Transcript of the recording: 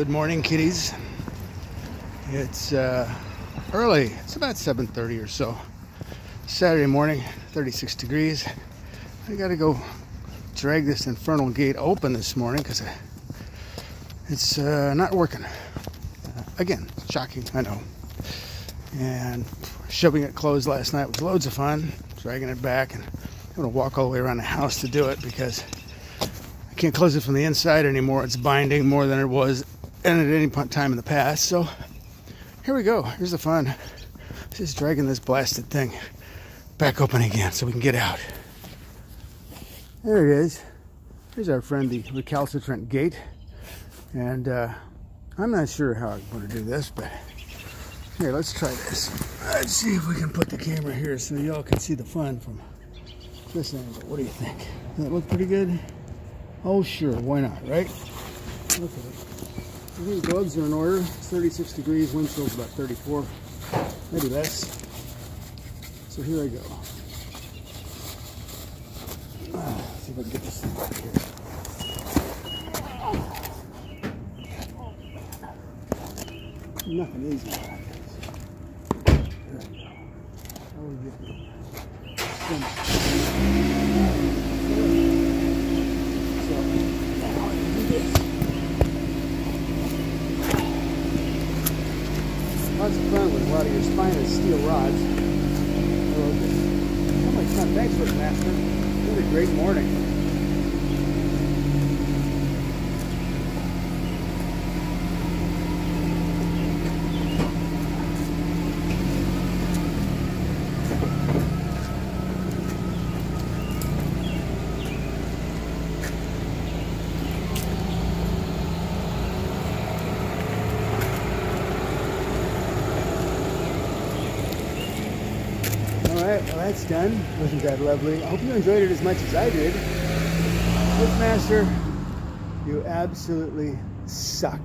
Good morning, kitties. It's uh, early. It's about 7:30 or so. Saturday morning, 36 degrees. I got to go drag this infernal gate open this morning because it's uh, not working. Uh, again, shocking, I know. And shoving it closed last night was loads of fun. Dragging it back, and I'm gonna walk all the way around the house to do it because I can't close it from the inside anymore. It's binding more than it was and at any point time in the past. So here we go. Here's the fun. Just dragging this blasted thing back open again so we can get out. There it is. Here's our friend, the recalcitrant gate. And uh, I'm not sure how I'm going to do this, but here, let's try this. Let's see if we can put the camera here so y'all can see the fun from this angle. What do you think? Does that look pretty good? Oh, sure. Why not, right? Think gloves are in order. It's 36 degrees, wind chill's about 34, maybe less. So here I go. See if I can get this thing here. Nothing easy about this. There go. How we So, now I can do this. Lots a lot of your spineless steel rods. Oh, okay. Oh my God, thanks LiftMaster. What a great morning. Alright, well that's done. Wasn't that lovely? I hope you enjoyed it as much as I did. Master, you absolutely suck.